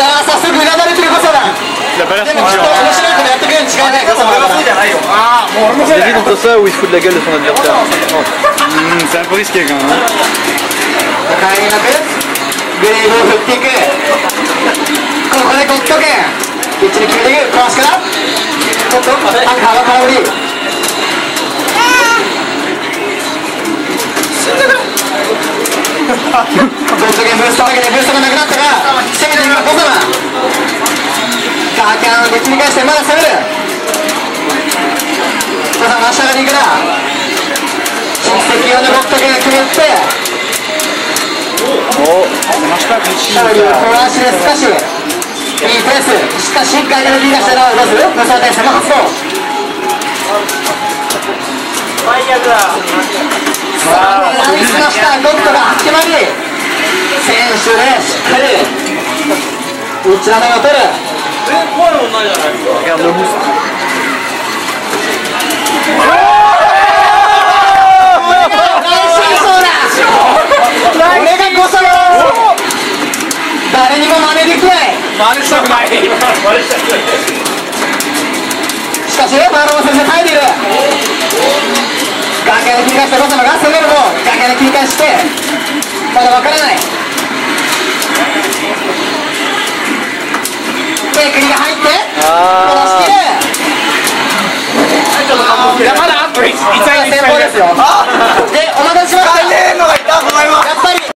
さあ早速うなだれてるこそだ。でもちょっと面白いことやってくれる違いないああもうもうもう俺もそうじああもう俺もそうそうじもううじゃないよあいよああもうないいよああもう俺もそいよああもう俺もそうじいよああもないよああああもう俺もガーキャンをぶち抜かしてまだ攻める。小様真下がり行くな。用のゴッドゲン決めて。Oh, さらに足で少しいいペース。しかしどうする？無双転生の発動。さあ狙いすましたゴッドが決まり選手でしっかり内穴を取る regarde le mousse. 大戦争だこれが誤差だ誰にも真似できないしかしバロン先生耐えている崖に切り返してロサノが攻めるも崖に切り返してまだわからないが入って殺しきるいやまだ先方ですよ